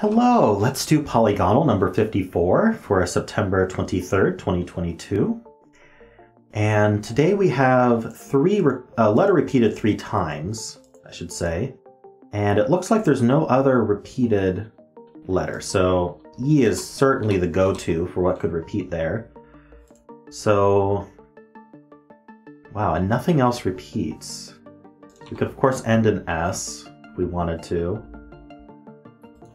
Hello, let's do Polygonle number 54 for September 23rd, 2022. And today we have three a letter repeated three times, I should say. And it looks like there's no other repeated letter. So E is certainly the go-to for what could repeat there. So, wow, and nothing else repeats. We could of course end in S if we wanted to.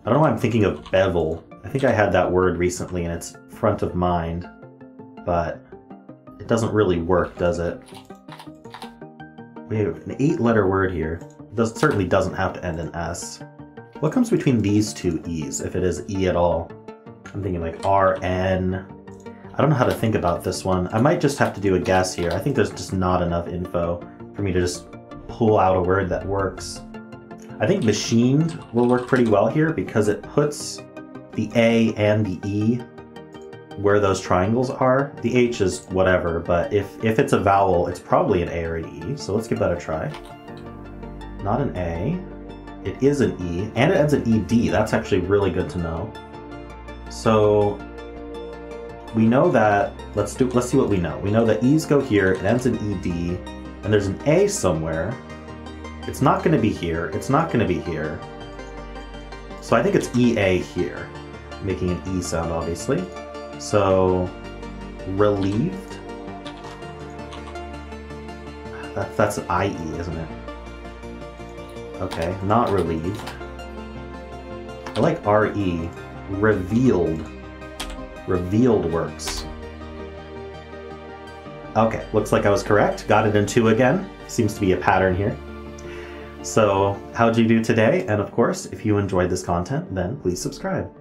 I don't know why I'm thinking of bevel. I think I had that word recently and it's front of mind, but it doesn't really work, does it? We have an eight letter word here. It does, certainly doesn't have to end in S. What comes between these two E's, if it is E at all? I'm thinking like RN. I don't know how to think about this one. I might just have to do a guess here. I think there's just not enough info for me to just pull out a word that works. I think machined will work pretty well here because it puts the A and the E where those triangles are. The H is whatever, but if, if it's a vowel, it's probably an A or an E, so let's give that a try. Not an A. It is an E, and it ends in ED. That's actually really good to know. So we know that, let's do, let's see what we know. We know that E's go here, it ends in ED, and there's an A somewhere, it's not going to be here. It's not going to be here. So I think it's EA here, making an E sound, obviously. So, relieved? That, that's IE, isn't it? Okay, not relieved. I like RE. Revealed. Revealed works. Okay, looks like I was correct. Got it in two again. Seems to be a pattern here. So how'd you do today? And of course, if you enjoyed this content, then please subscribe.